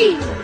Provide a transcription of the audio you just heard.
happy.